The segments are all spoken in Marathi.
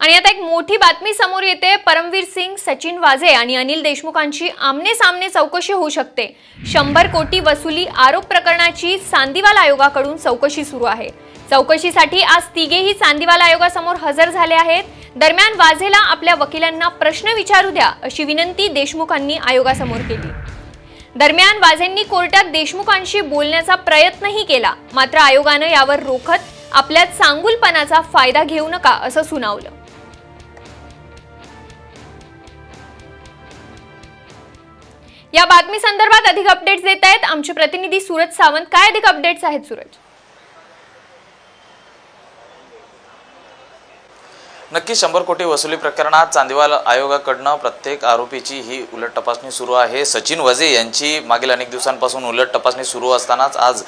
आणि आता एक मोठी बातमी समोर येते. परमवीर सिंग सचिन वाझे आणि अनिल देशमुखांची आमने सामने चौकशी होऊ शकते. शंभर कोटी वसुली आरोप प्रकरणाची चांदीवाल आयोगाकडून चौकशी सुरू आहे. चौकशीसाठी आज तिघेही चांदीवाल आयोगासमोर हजर झाले आहेत. दरम्यान वाझेला आपल्या वकिलांना प्रश्न विचारू द्या अशी विनंती देशमुखांनी आयोगासमोर केली. दरम्यान वाझेंनी कोर्टात देशमुखांशी बोलण्याचा प्रयत्नही केला. मात्र आयोगानं यावर रोखत आपल्या चांगुलपणाचा फायदा घेऊ नका असं सुनावलं. या बातमी संदर्भात अधिक अपडेट्स देत आहेत. आमचे प्रतिनिधी सूरज सावंत. काय अधिक अपडेट्स आहेत सूरज? नक्की शंभर कोटी वसुली प्रकरणात चांदीवाल आयोगाकडनं प्रत्येक आरोपीची ही उलट तपासणी सुरू आहे. सचिन वजे यांची मागील अनेक दिवसांपासून उलट तपासणी सुरू असतानाच आज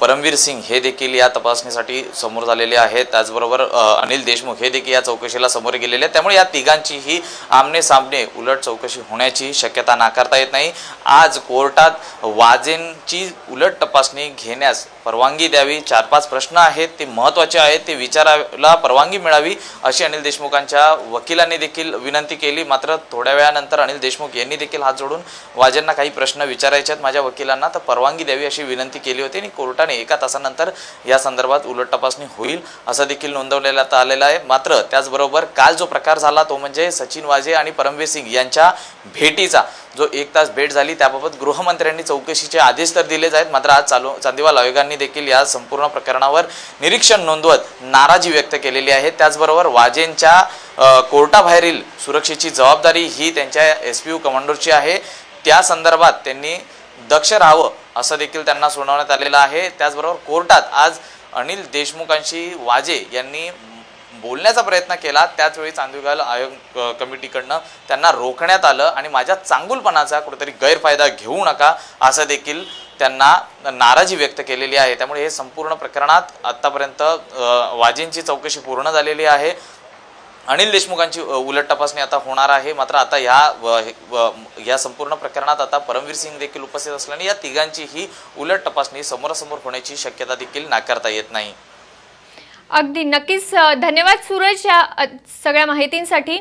परमवीर सिंग हे देखील या तपासणीसाठी समोर झालेले आहेत. त्याचबरोबर अनिल देशमुख हे देखील या चौकशीला समोर गेलेले आहेत. त्यामुळे या तिघांचीही आमने सामने उलट चौकशी होण्याची शक्यता नाकारता येत नाही. आज कोर्टात वाजेंची उलट तपासणी घेण्यास परवानगी द्यावी. चार पाच प्रश्न आहेत ते महत्त्वाचे आहेत ते विचारायला परवानगी मिळावी अशी अनिल देशमुखांच्या वकिलांनी देखील विनंती केली. मात्र थोड्या वेळानंतर अनिल देशमुख यांनी देखील हात जोडून वाजेंना काही प्रश्न विचारायचे आहेत. माझ्या वकिलांना तर परवानगी द्यावी अशी विनंती केली होती आणि कोर्टाने एका तासानंतर या संदर्भात उलट तपासणी होईल असं देखील नोंदवलेलं आलेलं आहे. मात्र त्याचबरोबर काल जो प्रकार झाला तो म्हणजे सचिन वाजे आणि परमवीर सिंग यांच्या भेटीचा जो एक तास भेट झाली त्याबाबत गृहमंत्र्यांनी चौकशीचे आदेश तर दिलेच आहेत. मात्र आज चालू चांदीवाल आयोगांनी देखील या संपूर्ण प्रकरणावर निरीक्षण नोंदवत नाराजी व्यक्त केलेली आहे. त्याचबरोबर वाजे अ, कोर्टाबाहेरील सुरक्षेची जबाबदारी ही त्यांच्या एस पी यू कमांडोची आहे. त्या संदर्भात त्यांनी दक्ष राहावं असं देखील त्यांना सुनावण्यात आलेलं आहे. त्याचबरोबर कोर्टात आज अनिल देशमुखांशी वाजे यांनी बोलण्याचा प्रयत्न केला. त्याचवेळी वेळी आयोग कमिटीकडनं त्यांना रोखण्यात आलं आणि माझ्या चांगुलपणाचा कुठेतरी गैरफायदा घेऊ नका असं देखील त्यांना नाराजी व्यक्त केलेली आहे. त्यामुळे हे संपूर्ण प्रकरणात आत्तापर्यंत वाजेंची चौकशी पूर्ण झालेली आहे. अनिल देशमुखांची उलट तपासणी आता होणार आहे. मात्र आता ह्या या संपूर्ण प्रकरणात आता परमवीर सिंग देखील उपस्थित असल्याने या तिघांची ही उलट तपासणी समोरासमोर होण्याची शक्यता देखील नाकारता येत नाही. अगदी. नक्कीच धन्यवाद सूरज या सगळ्या माहितींसाठी.